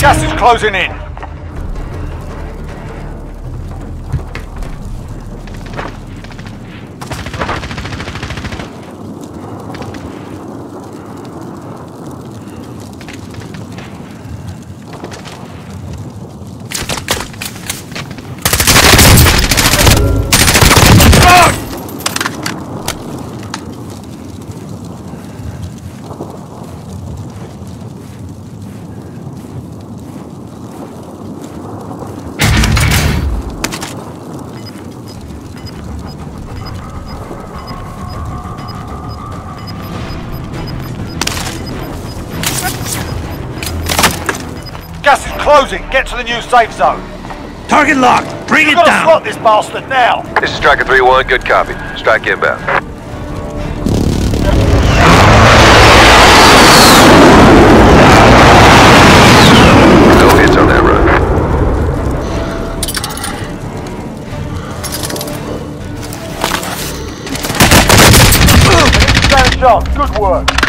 Gas is closing in. Gas is closing. Get to the new safe zone. Target locked. Bring You've it got to down. slot this bastard now. This is Striker 3-1, good copy. Strike inbound. No hits on that run. Stand shot. Good work.